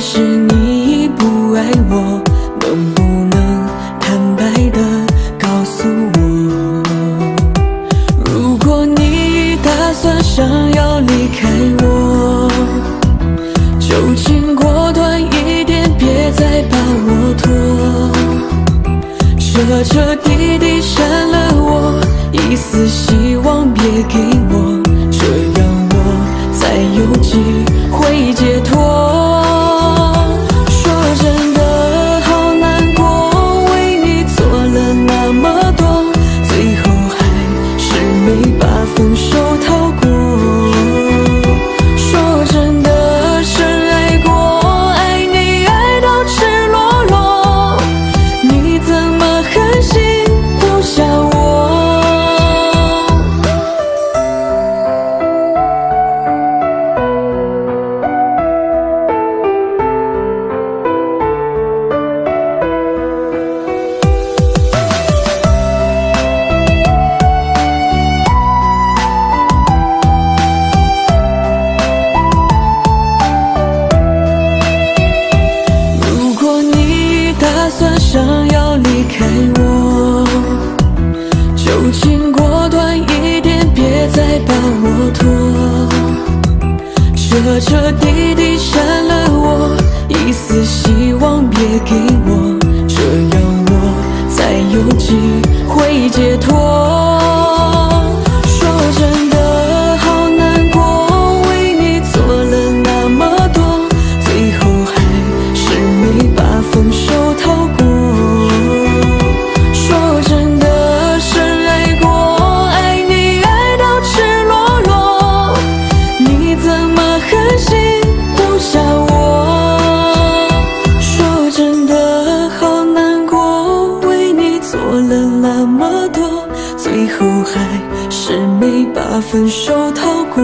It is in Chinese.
是你不爱我能不能坦白的告诉我？如果你打算想要离开我就请果断一点别再把我拖。彻彻底底删了我一丝希望别给我这样我才有机会解脱。请果断一点别再把我拖。彻彻底底删了我一丝希望别给多，最后还是没把分手逃过。